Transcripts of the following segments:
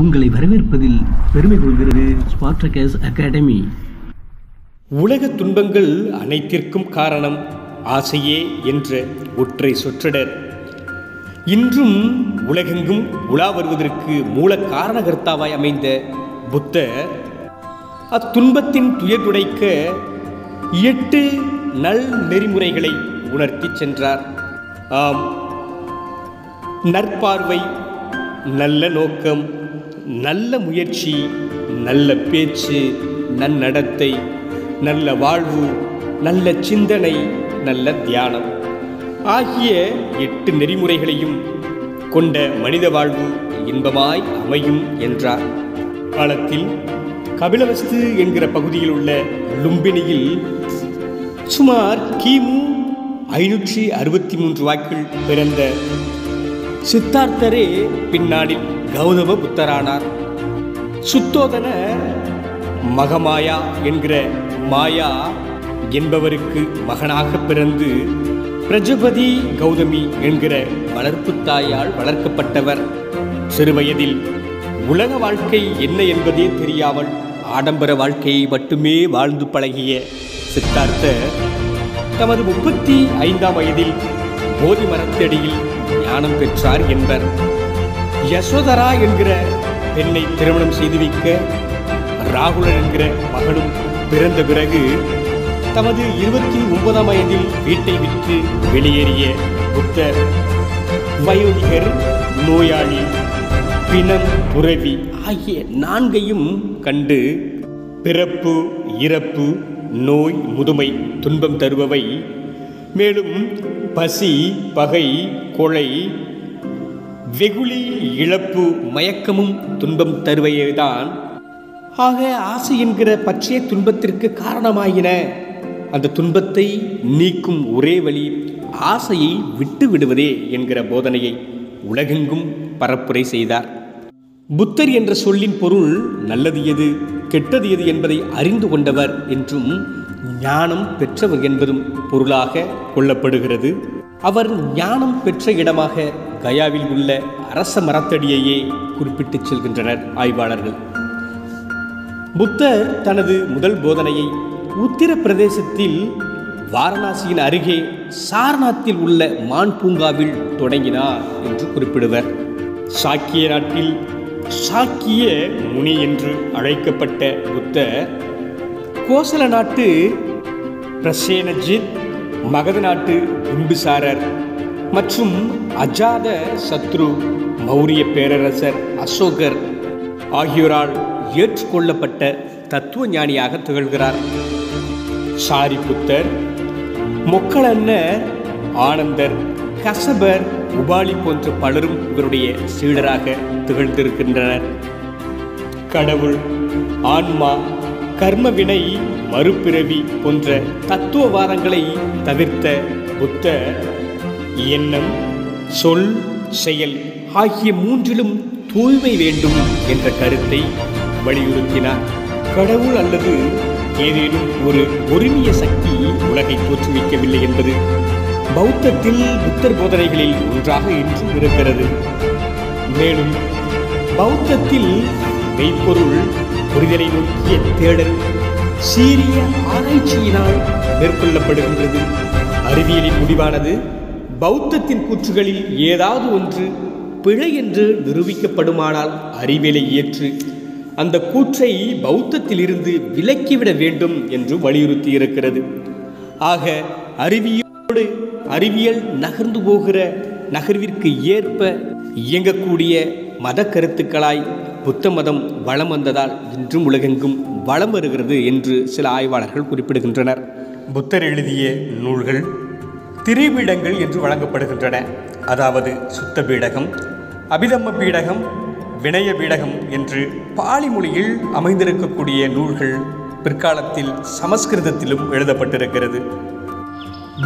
உங்களை வரவேற்பதில் பெருமை கொள்கிறது ஸ்பார்டகஸ் அகாடமி உலக துன்பங்கள் அனைத்திற்கும் காரணம் ஆசையே என்ற ஒற்றை சொற்றொடர். இன்றும் உலகெங்கும் உலா வருவதற்கு மூல காரணகர்த்தாவாய் அமைந்த புத்தர் அத்துன்பத்தின் துயர் துடைக்க எட்டு நல் நெறிமுறைகளை உணர்த்திச் சென்றார். ஆம் நற்பார்வை நல்ல நோக்கம் நல்ல முயற்சி நல்ல பேச்சு நன்னடத்தை நல்ல வாழ்வு நல்ல சிந்தனை நல்ல தியானம் ஆகிய எட்டு நெறிமுறைகளையும் கொண்ட மனித வாழ்வு இன்பமாய் அமையும் என்றார். காலத்தில் கபிலவஸ்து என்கிற பகுதியில் உள்ள லும்பினியில் சுமார் கிமு ஐநூற்றி அறுபத்தி மூன்று வாக்கில் பிறந்த சித்தார்த்தரே பின்னாளில் கௌதம புத்தரானார். சுத்தோதன மகமாயா என்கிற மாயா என்பவருக்கு மகனாக பிறந்து பிரஜபதி கௌதமி என்கிற வளர்ப்பு தாயால் வளர்க்கப்பட்டவர். சிறுவயதில் உலக வாழ்க்கை என்ன என்பதே தெரியாமல் ஆடம்பர வாழ்க்கையை மட்டுமே வாழ்ந்து பழகிய சித்தார்த்தர் தமது முப்பத்தி ஐந்தாம் வயதில் போதி மரத்தடியில் ஞானம் பெற்றார் என்பர். யசோதரா என்கிற பெண்ணை திருமணம் செய்து வைக்க ராகுலன் என்கிற மகனும் பிறந்த பிறகு தமது இருபத்தி ஒன்பதாம் வயதில் வீட்டை விற்று வெளியேறிய புத்தர் வயோதிகர் நோயாளி பிணம் துறவி ஆகிய நான்கையும் கண்டு பிறப்பு இறப்பு நோய் முதுமை துன்பம் தருபவை. மேலும் பசி பகை கொலை வெகுளி இழப்பு மயக்கமும் துன்பம் தருவையேதான். ஆக ஆசை என்கிற பற்றிய துன்பத்திற்கு காரணமாயின. அந்த துன்பத்தை நீக்கும் ஒரே வழி ஆசையை விட்டு விடுவதே என்கிற போதனையை உலகெங்கும் பரப்புரை செய்தார். புத்தர் என்ற சொல்லின் பொருள் நல்லது எது கெட்டது எது என்பதை அறிந்து கொண்டவர் என்றும் ஞானம் பெற்றவர் என்பதும் பொருளாக கொள்ளப்படுகிறது. அவர் ஞானம் பெற்ற இடமாக கயாவில் உள்ள அரச மரத்தடியையே குறிப்பிட்டுச் செல்கின்றனர் ஆய்வாளர்கள். புத்தர் தனது முதல் போதனையை உத்தரப்பிரதேசத்தில் வாரணாசியின் அருகே சாரநாத்தில் உள்ள மான் பூங்காவில் தொடங்கினார் என்று குறிப்பிடுவர். சாக்கிய நாட்டில் சாக்கிய முனி என்று அழைக்கப்பட்ட புத்தர் கோசல நாட்டு பிரசேனஜித் மகத நாட்டு பிம்பிசாரர் மற்றும் அஜாத சத்ரு மௌரிய பேரரசர் அசோகர் ஆகியோரால் ஏற்றுக்கொள்ளப்பட்ட தத்துவ ஞானியாக திகழ்கிறார். சாரிபுத்தர் மொக்களன்னர் ஆனந்தர் கசபர் உபாலி போன்ற பலரும் இவருடைய சீடராக திகழ்ந்திருக்கின்றனர். கடவுள் ஆன்மா கர்மவினை மறுபிறவி போன்ற தத்துவவாதங்களை தவிர்த்த புத்த எண்ணம் சொல் செயல் ஆகிய மூன்றிலும் தூய்மை வேண்டும் என்ற கருத்தை வலியுறுத்தினார். கடவுள் அல்லது ஏதேனும் ஒரு ஒருமிய சக்தி உலகை தோற்றுவிக்கவில்லை என்பது பௌத்தத்தில் புத்தர் போதனைகளில் ஒன்றாக இன்றும் இருக்கிறது. மேலும் பௌத்தத்தில் மெய்ப்பொருள் புரிதலை நோக்கிய தேடல் சீரிய ஆராய்ச்சியினால் மேற்கொள்ளப்படுகின்றது. அறிவியலின் முடிவானது பௌத்தத்தின் கூற்றுகளில் ஏதாவது ஒன்று பிழை என்று நிரூபிக்கப்படுமானால் அறிவியலை ஏற்று அந்த கூற்றை பௌத்தத்திலிருந்து விலக்கிவிட வேண்டும் என்று வலியுறுத்தி இருக்கிறது ஆக அறிவியலோடு அறிவியல் நகர்ந்து போகிற நகர்விற்கு ஏற்ப இயங்கக்கூடிய மத கருத்துக்களாய் புத்த மதம் வளம் வந்ததால் இன்றும் உலகெங்கும் வளம் வருகிறது என்று சில ஆய்வாளர்கள் குறிப்பிடுகின்றனர். புத்தர் எழுதிய நூல்கள் திரிபீடங்கள் என்று வழங்கப்படுகின்றன. அதாவது சுத்த பீடகம் அபிதம்ம பீடகம் வினய பீடகம் என்று பாலி மொழியில் அமைந்திருக்கக்கூடிய நூல்கள் பிற்காலத்தில் சமஸ்கிருதத்திலும் எழுதப்பட்டிருக்கிறது.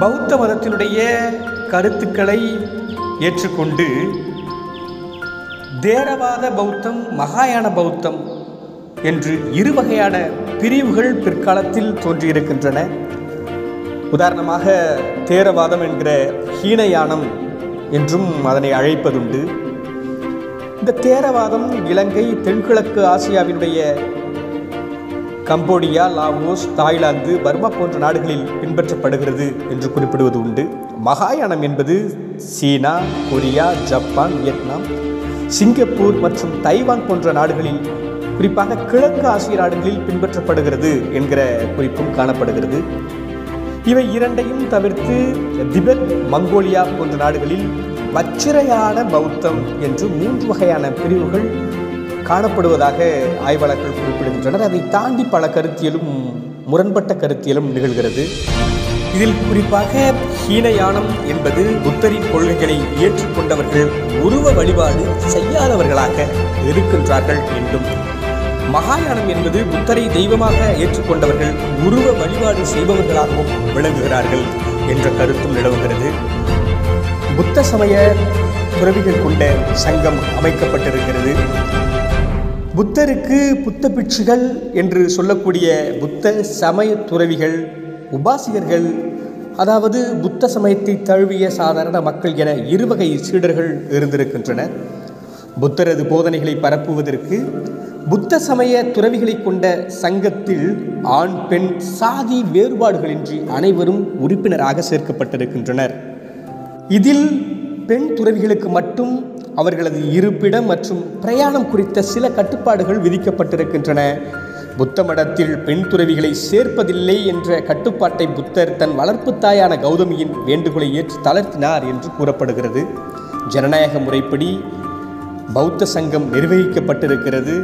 பௌத்த மதத்தினுடைய கருத்துக்களை ஏற்றுக்கொண்டு தேரவாத பௌத்தம் மகாயான பௌத்தம் என்று இரு வகையான பிரிவுகள் பிற்காலத்தில் தோன்றியிருக்கின்றன. உதாரணமாக தேரவாதம் என்கிற ஹீனயானம் என்றும் அதனை அழைப்பதுண்டு. இந்த தேரவாதம் இலங்கை தென்கிழக்கு ஆசியாவினுடைய கம்போடியா லாவோஸ் தாய்லாந்து பர்மா போன்ற நாடுகளில் பின்பற்றப்படுகிறது என்று குறிப்பிடுவது உண்டு. மகாயானம் என்பது China Korea Japan Vietnam Singapore மற்றும் தைவான் போன்ற நாடுகளில் குறிப்பாக கிழக்கு ஆசிய நாடுகளில் பின்பற்றப்படுகிறது என்கிற குறிப்பும் காணப்படுகிறது. இவை இரண்டையும் தவிர்த்து திபெத் மங்கோலியா போன்ற நாடுகளில் வச்சிரையான பௌத்தம் என்று மூன்று வகையான பிரிவுகள் காணப்படுவதாக ஆய்வாளர்கள் குறிப்பிடுகின்றனர். அதை தாண்டி பல கருத்தியலும் முரண்பட்ட கருத்தியலும் நிகழ்கிறது. இதில் குறிப்பாக ஹீனயானம் என்பது புத்தரின் கொள்கைகளை ஏற்றுக்கொண்டவர்கள் உருவ வழிபாடு செய்யாதவர்களாக இருக்கின்றார்கள் என்றும். மகாயானம் என்பது புத்தரை தெய்வமாக ஏற்றுக்கொண்டவர்கள் உருவ வழிபாடு செய்பவர்களாகவும் விளங்குகிறார்கள் என்ற கருத்தும் நிலவுகிறது. புத்த சமய துறவிகள் கொண்ட சங்கம் அமைக்கப்பட்டிருக்கிறது. புத்தருக்கு புத்த பிட்சுகள் என்று சொல்லக்கூடிய புத்த சமய துறவிகள் உபாசிகர்கள் அதாவது புத்த சமயத்தை தழுவிய சாதாரண மக்கள் என இருவகை சீடர்கள் இருந்திருக்கின்றனர் புத்தரது போதனைகளை பரப்புவதற்கு புத்த சமய துறவிகளை கொண்ட சங்கத்தில் ஆண் பெண் சாதி வேறுபாடுகளின்றி அனைவரும் உறுப்பினராக சேர்க்கப்பட்டிருக்கின்றனர். இதில் பெண் துறவிகளுக்கு மட்டும் அவர்களது இருப்பிடம் மற்றும் பிரயாணம் குறித்த சில கட்டுப்பாடுகள் விதிக்கப்பட்டிருக்கின்றன. புத்த மடத்தில் பெண் துறவிகளை சேர்ப்பதில்லை என்ற கட்டுப்பாட்டை புத்தர் தன் வளர்ப்பு தாயான கௌதமியின் வேண்டுகோளை ஏற்று தளர்த்தினார் என்று கூறப்படுகிறது. ஜனநாயக முறைப்படி பௌத்த சங்கம் நிர்வகிக்கப்பட்டிருக்கிறது.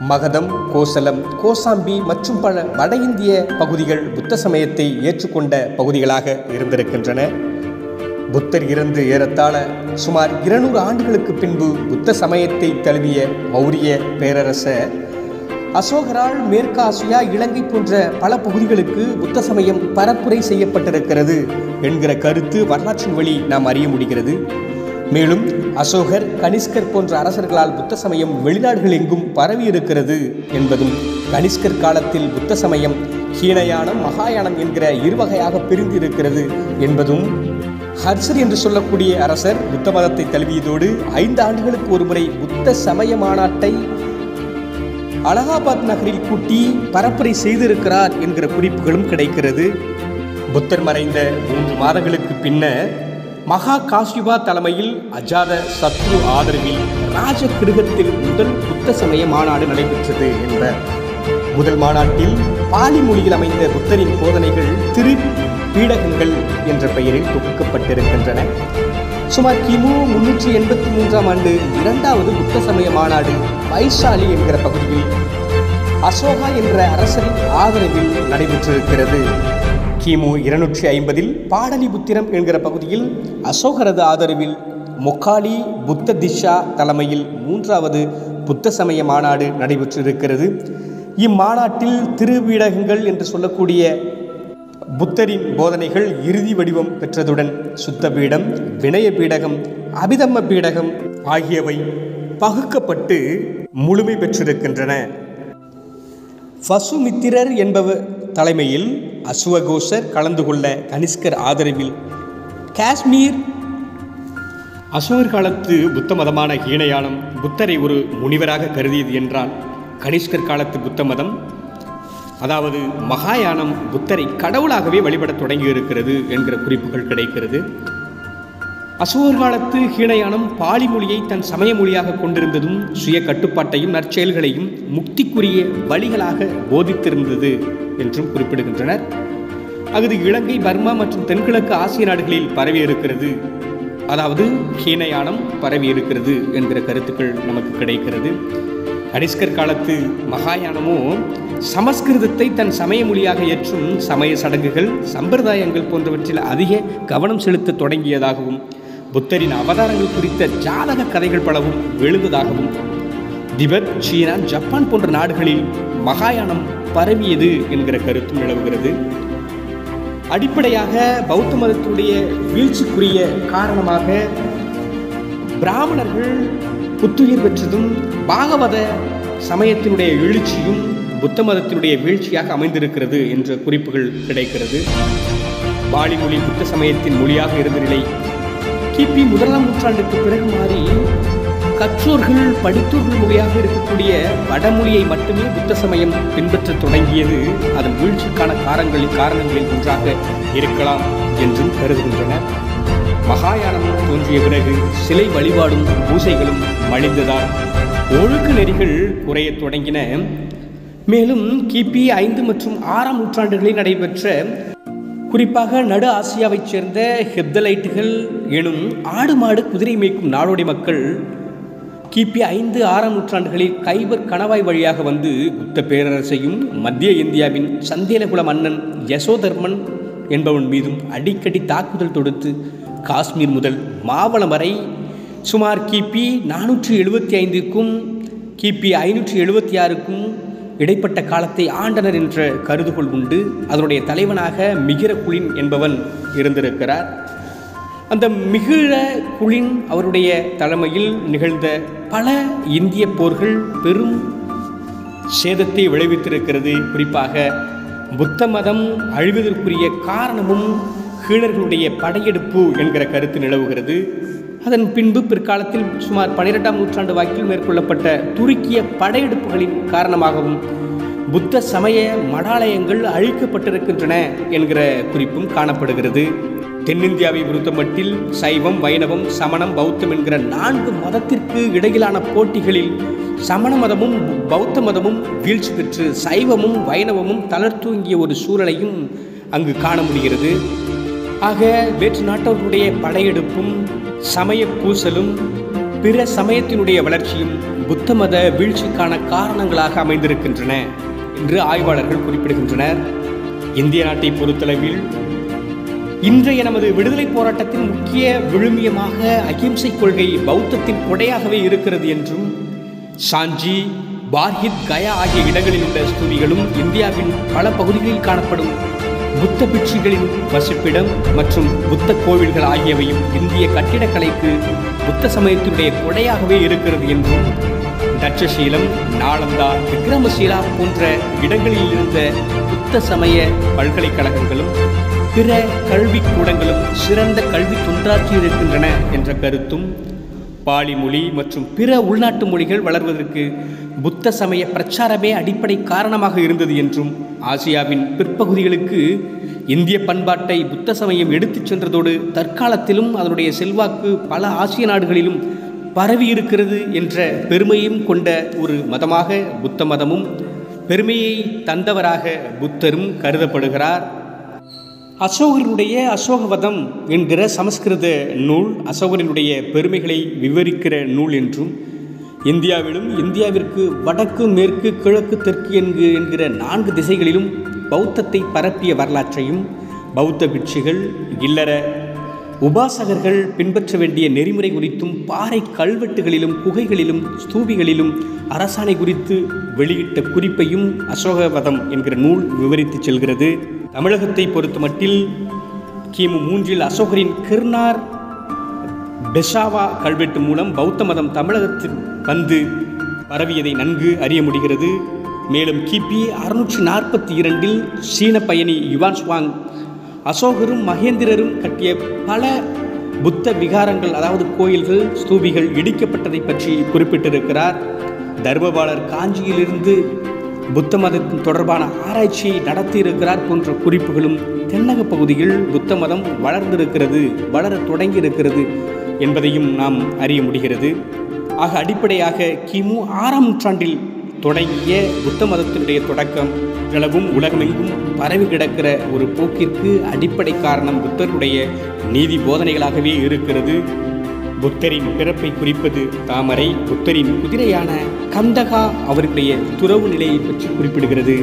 மகதம் கோசலம் கோசாம்பி மற்றும் பல வட இந்திய பகுதிகள் புத்த சமயத்தை ஏற்றுக்கொண்ட பகுதிகளாக இருந்திருக்கின்றன. புத்தர் இறந்து ஏறத்தாழ சுமார் இருநூறு ஆண்டுகளுக்கு பின்பு புத்த சமயத்தை தழுவிய மௌரிய பேரரசர் அசோகரால் மேற்காசியா இலங்கை போன்ற பல பகுதிகளுக்கு புத்த சமயம் பரப்புரை செய்யப்பட்டிருக்கிறது என்கிற கருத்து வரலாற்றின் வழி நாம் அறிய முடிகிறது. மேலும் அசோகர் கனிஷ்கர் போன்ற அரசர்களால் புத்த சமயம் வெளிநாடுகள் எங்கும் பரவி இருக்கிறது என்பதும் கனிஷ்கர் காலத்தில் புத்த சமயம் ஹீனயானம் மகாயானம் என்கிற இருவகையாக பிரிந்து இருக்கிறது என்பதும் ஹர்சர் என்று சொல்லக்கூடிய அரசர் புத்த மதத்தை தழுவியதோடு ஐந்து ஆண்டுகளுக்கு ஒருமுறை புத்த சமய மாநாட்டை அலகாபாத் நகரில் கூட்டி பரப்புரை செய்திருக்கிறார் என்கிற குறிப்புகளும் கிடைக்கிறது. புத்தர் மறைந்த மூன்று மாதங்களுக்கு பின்னர் மகா காசிபா தலைமையில் அஜாத சத்ரு ஆதரவில் ராஜ கிருகத்தில் முதல் புத்த சமய மாநாடு நடைபெற்றது என்ற முதல் மாநாட்டில் பாலி மொழியில் அமைந்த புத்தரின் போதனைகள் திரு பீடகங்கள் என்ற பெயரில் தொகுக்கப்பட்டிருக்கின்றன. சுமார் கிமு முன்னூற்றி எண்பத்தி மூன்றாம் ஆண்டு இரண்டாவது புத்த சமய மாநாடு வைசாலி என்கிற பகுதியில் அசோகா என்ற அரசரின் ஆதரவில் நடைபெற்றிருக்கிறது. கிமு இருநூற்றி ஐம்பதில் பாடலிபுத்திரம் என்கிற பகுதியில் அசோகரது ஆதரவில் மொக்காலி புத்த திஷா தலைமையில் மூன்றாவது புத்த சமய மாநாடு நடைபெற்றிருக்கிறது. இம்மாநாட்டில் திருவீடகங்கள் என்று சொல்லக்கூடிய புத்தரின் போதனைகள் இறுதி வடிவம் பெற்றதுடன் சுத்த பீடம் வினய பீடகம் அபிதம்ம பீடகம் ஆகியவை பகுக்கப்பட்டு முழுமை பெற்றிருக்கின்றன. பசுமித்திரர் என்பவர் தலைமையில் அசுவகோசர் கலந்து கொள்ள கனிஷ்கர் ஆதரவில் காஷ்மீர். அசோகர் காலத்து புத்த மதமான ஹீனயானம் புத்தரை ஒரு முனிவராக கருதியது என்றால் கனிஷ்கர் காலத்து புத்த மதம் அதாவது மகாயானம் புத்தரை கடவுளாகவே வழிபடத் தொடங்கியிருக்கிறது என்கிற குறிப்புகள் கிடைக்கிறது. அசோகர் காலத்து ஹீனயானம் பாலி மொழியை தன் சமய மொழியாக கொண்டிருந்ததும் சுய கட்டுப்பாட்டையும் நற்செயல்களையும் முக்திக்குரிய வழிகளாக போதித்திருந்தது என்றும் குறிப்பிடுகின்றனர். அஃது இலங்கை பர்மா மற்றும் தென்கிழக்கு ஆசிய நாடுகளில் பரவி இருக்கிறது அதாவது ஹீனயானம் பரவி இருக்கிறது என்கிற கருத்துக்கள் நமக்கு கிடைக்கிறது. கனிஷ்கர் காலத்து மகாயானமோ சமஸ்கிருதத்தை தன் சமய மொழியாக ஏற்றும் சமய சடங்குகள் சம்பிரதாயங்கள் போன்றவற்றில் அதிக கவனம் செலுத்த தொடங்கியதாகவும் புத்தரின் அவதாரங்கள் குறித்த ஜாதக கதைகள் பலவும் எழுந்ததாகவும் திபெத் சீனா ஜப்பான் போன்ற நாடுகளில் மகாயானம் பரவியது என்கிற கருத்தும் நிலவுகிறது. அடிப்படையாக பௌத்த மதத்துடைய வீழ்ச்சிக்குரிய காரணமாக பிராமணர்கள் புத்துயிர் பெற்றதும் பாகவத சமயத்தினுடைய எழுச்சியும் புத்த மதத்தினுடைய வீழ்ச்சியாக அமைந்திருக்கிறது என்ற குறிப்புகள் கிடைக்கிறது. பாலி மொழி புத்த சமயத்தின் மொழியாக இருந்த நிலை கிபி முதலாம் நூற்றாண்டுக்கு பிறகு மாறி கற்றோர்கள் படித்தோர்கள் மொழியாக இருக்கக்கூடிய வடமொழியை மட்டுமே புத்த சமயம் பின்பற்றத் தொடங்கியது. அதன் வீழ்ச்சிக்கான காரணங்களில் காரணங்களில் ஒன்றாக இருக்கலாம் என்றும் கருதுகின்றனர். மகாயானமும் தோன்றிய பிறகு சிலை வழிபாடும் பூசைகளும் மலிந்ததால் ஒழுக்க நெறிகள் குறையத் தொடங்கின. மேலும் கிபி ஐந்து மற்றும் ஆறாம் நூற்றாண்டுகளில் நடைபெற்ற குறிப்பாக நடு ஆசியாவைச் சேர்ந்த ஹெப்தலைட்டுகள் எனும் ஆடு மாடு குதிரை மேய்க்கும் நாடோடி மக்கள் கிபி ஐந்து ஆறாம் நூற்றாண்டுகளில் கைபர் கணவாய் வழியாக வந்து குப்த பேரரசையும் மத்திய இந்தியாவின் சந்தேலகுல மன்னன் யசோதர்மன் என்பவன் மீதும் அடிக்கடி தாக்குதல் தொடுத்து காஷ்மீர் முதல் மாவளம் வரை சுமார் கிபி நானூற்றி எழுபத்தி ஐந்திற்கும் கிபி ஐநூற்றி எழுபத்தி ஆறுக்கும் இடைப்பட்ட காலத்தை ஆண்டனர் என்ற கருதுகோள் உண்டு. அதனுடைய தலைவனாக மிகிர குளின் என்பவன் இருந்திருக்கிறார். அந்த மிகிழ குளின் அவருடைய தலைமையில் நிகழ்ந்த பல இந்திய போர்கள் பெரும் சேதத்தை விளைவித்திருக்கிறது. குறிப்பாக புத்த மதம் அழிவதற்குரிய காரணமும் கீழர்களுடைய படையெடுப்பு என்கிற கருத்து நிலவுகிறது. அதன் பின்பு பிற்காலத்தில் சுமார் பன்னிரெண்டாம் நூற்றாண்டு வாக்கில் மேற்கொள்ளப்பட்ட துருக்கிய படையெடுப்புகளின் காரணமாகவும் புத்த சமய மடாலயங்கள் அழிக்கப்பட்டிருக்கின்றன என்கிற குறிப்பும் காணப்படுகிறது. தென்னிந்தியாவை பொறுத்தமட்டில் சைவம் வைணவம் சமணம் பௌத்தம் என்கிற நான்கு மதத்திற்கு இடையிலான போட்டிகளில் சமண மதமும் பௌத்த மதமும் வீழ்ச்சி பெற்று சைவமும் வைணவமும் தளர்த்தூங்கிய ஒரு சூழலையும் அங்கு காண முடிகிறது. ஆக வேற்று நாட்டவர்களுடைய படையெடுப்பும் சமய பூசலும் பிற சமயத்தினுடைய வளர்ச்சியும் புத்த மத வீழ்ச்சிக்கான காரணங்களாக அமைந்திருக்கின்றன என்று ஆய்வாளர்கள் குறிப்பிடுகின்றனர். இந்திய நாட்டை பொறுத்தளவில் இன்றைய நமது விடுதலை போராட்டத்தின் முக்கிய விழுமியமாக அகிம்சை கொள்கை பௌத்தத்தின் கொடையாகவே இருக்கிறது என்றும் சாஞ்சி பார்ஹித் கயா ஆகிய இடங்களில் உள்ள ஸ்தூபிகளும் இந்தியாவின் பல பகுதிகளில் காணப்படும் புத்த பிட்சுகளின் வசிப்பிடம் மற்றும் புத்த கோவில்கள் ஆகியவையும் இந்திய கட்டிடக்கலைக்கு புத்த சமயத்தினுடைய கொடையாகவே இருக்கிறது என்றும் தட்சசீலம் நாளந்தா விக்ரமசீலா போன்ற இடங்களில் இருந்த புத்த சமய பல்கலைக்கழகங்களும் பிற கல்விக்கூடங்களும் சிறந்த கல்வி தொண்டாற்றி இருக்கின்றன என்ற கருத்தும் பாலி மொழி மற்றும் பிற உள்நாட்டு மொழிகள் வளர்வதற்கு புத்த சமய பிரச்சாரமே அடிப்படை காரணமாக இருந்தது என்றும் ஆசியாவின் பிற்பகுதிகளுக்கு இந்திய பண்பாட்டை புத்த சமயம் எடுத்துச் சென்றதோடு தற்காலத்திலும் அதனுடைய செல்வாக்கு பல ஆசிய நாடுகளிலும் பரவி இருக்கிறது என்ற பெருமையும் கொண்ட ஒரு மதமாக புத்த மதமும் பெருமையை தந்தவராக புத்தரும் கருதப்படுகிறார். அசோகருடைய அசோகவதம் என்கிற சமஸ்கிருத நூல் அசோகரினுடைய பெருமைகளை விவரிக்கிற நூல் என்றும் இந்தியாவிலும் இந்தியாவிற்கு வடக்கு மேற்கு கிழக்கு தெற்கு என்கு என்கிற நான்கு திசைகளிலும் பௌத்தத்தை பரப்பிய வரலாற்றையும் பௌத்த பிட்சுகள் இல்லற உபாசகர்கள் பின்பற்ற வேண்டிய நெறிமுறை குறித்தும் பாறை கல்வெட்டுகளிலும் குகைகளிலும் ஸ்தூபிகளிலும் அரசாணை குறித்து வெளியிட்ட குறிப்பையும் அசோகவதம் என்கிற நூல் விவரித்து செல்கிறது. தமிழகத்தை பொறுத்தமட்டில் கிமு மூன்றில் அசோகரின் கிர்னார் பெஷாவா கல்வெட்டு மூலம் பௌத்த மதம் தமிழகத்தில் வந்து பரவியதை நன்கு அறிய முடிகிறது. மேலும் கிபி அறுநூற்றி நாற்பத்தி இரண்டில் சீன பயணி யுவான் ஸ்வாங் அசோகரும் மகேந்திரரும் கட்டிய பல புத்த விகாரங்கள் அதாவது கோயில்கள் ஸ்தூபிகள் இடிக்கப்பட்டதை பற்றி குறிப்பிட்டிருக்கிறார். தர்மபாலர் காஞ்சியிலிருந்து புத்த மதத்தின் தொடர்பான ஆராய்ச்சியை நடத்தியிருக்கிறார் போன்ற குறிப்புகளும் தென்னக பகுதியில் புத்த மதம் வளர்ந்திருக்கிறது வளர தொடங்கியிருக்கிறது என்பதையும் நாம் அறிய முடிகிறது. ஆக அடிப்படையாக கிமு ஆறாம் நூற்றாண்டில் தொடங்கிய புத்த மதத்தினுடைய தொடக்கம் அளவும் உலகமெங்கும் பரவி கிடக்கிற ஒரு போக்கிற்கு அடிப்படை காரணம் புத்தருடைய நீதி போதனைகளாகவே இருக்கிறது. புத்தரின் பிறப்பை குறிப்பது தாமரை புத்தரின் குதிரையான கந்தகா அவருடைய துறவு நிலையை பற்றி குறிப்பிடுகிறது.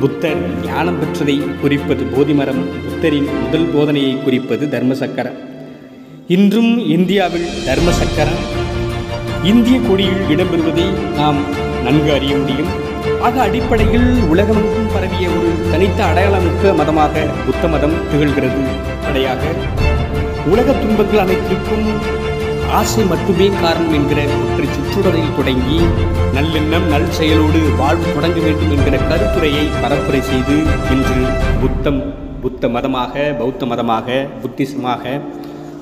புத்தர் ஞானம் பெற்றதை குறிப்பது போதிமரம் புத்தரின் முதல் போதனையை குறிப்பது தர்மசக்கரம். இன்றும் இந்தியாவில் தர்மசக்கரம் இந்திய கொடியில் இடம்பெறுவதை நாம் நன்கு அறிய முடியும். ஆக அடிப்படையில் உலகமெங்கும் பரவிய ஒரு தனித்த அடையாளமிக்க மதமாக புத்த மதம் திகழ்கிறது. அடையாக உலக துன்பங்கள் அனைத்திற்கும் ஆசை மட்டுமே காரணம் என்கிற ஒற்றை சுற்றுடரில் தொடங்கி நல்லெண்ணம் நல் செயலோடு வாழ்வு தொடங்க வேண்டும் என்கிற கருத்துரையை பரப்புரை செய்து இன்று புத்தம் புத்த மதமாக பௌத்த மதமாக புத்திசமாக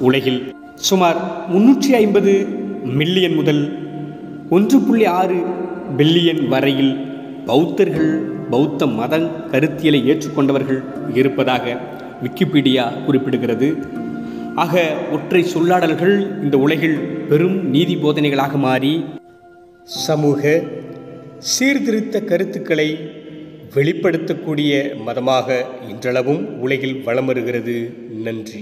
உலகில் சுமார் முன்னூற்றி ஐம்பது மில்லியன் முதல் ஒன்று புள்ளி ஆறு பில்லியன் வரையில் பௌத்தர்கள் பௌத்த மத கருத்தியலை ஏற்றுக்கொண்டவர்கள் இருப்பதாக விக்கிபீடியா குறிப்பிடுகிறது. ஆக ஒற்றை சொல்லாடல்கள் இந்த உலகில் பெரும் நீதி போதனைகளாக மாறி சமூக சீர்திருத்த கருத்துக்களை வெளிப்படுத்தக்கூடிய மதமாக இன்றளவும் உலகில் வலம் வருகிறது. நன்றி.